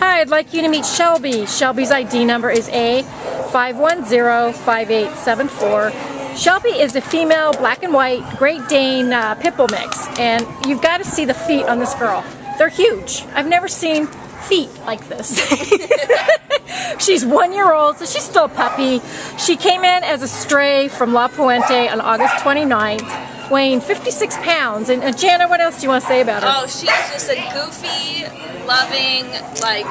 Hi, I'd like you to meet Shelby. Shelby's ID number is A5105874. Shelby is a female black and white Great Dane uh, Pitbull mix, and you've got to see the feet on this girl. They're huge. I've never seen feet like this. she's one year old, so she's still a puppy. She came in as a stray from La Puente on August 29th, weighing 56 pounds. And uh, Jana, what else do you want to say about her? Oh, she's just a goofy, loving, like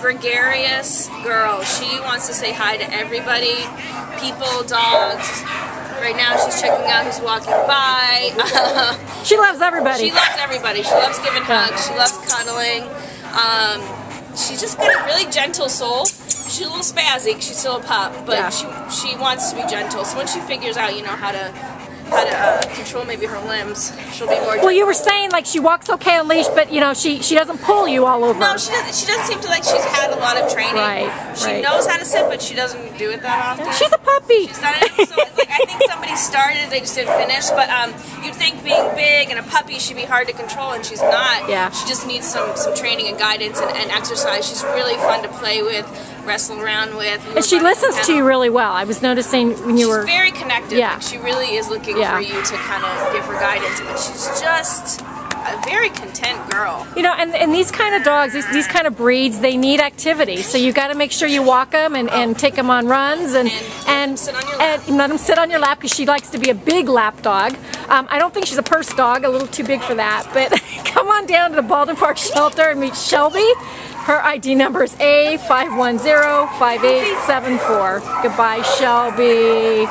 gregarious girl. She wants to say hi to everybody, people, dogs. Right now she's checking out who's walking by. she loves everybody. She loves everybody. She loves giving hugs. She loves cuddling. Um, she's just got a really gentle soul. She's a little spazzy. She's still a pup, but Yeah. she she wants to be gentle. So when she figures out, you know, how to how to uh, control maybe her limbs, she'll be more. Well, you were saying like she walks okay on leash, but you know she she doesn't pull you all over. No, she doesn't. She doesn't seem to like she's had a lot of training. Right, She right. knows how to sit, but she doesn't do it that often. She's a puppy. She's it. So it's like I think somebody started, they just didn't finish. But um, you'd think being big and a puppy should be hard to control, and she's not. Yeah. She just needs some some training and guidance and, and exercise. She's really fun to play with, wrestle around with. And she listens to you really well. I was noticing when you She's were. very connected. Yeah. Like she really is looking Yeah. for you to kind of give her guidance, but she's just a very content girl. You know, and, and these kind of dogs, these, these kind of breeds, they need activity. So you got to make sure you walk them and, and take them on runs and And and, and let them sit on your lap because she likes to be a big lap dog. Um, I don't think she's a purse dog, a little too big for that. But come on down to the Baldwin Park Shelter and meet Shelby. Her ID number is A5105874. Goodbye, Shelby.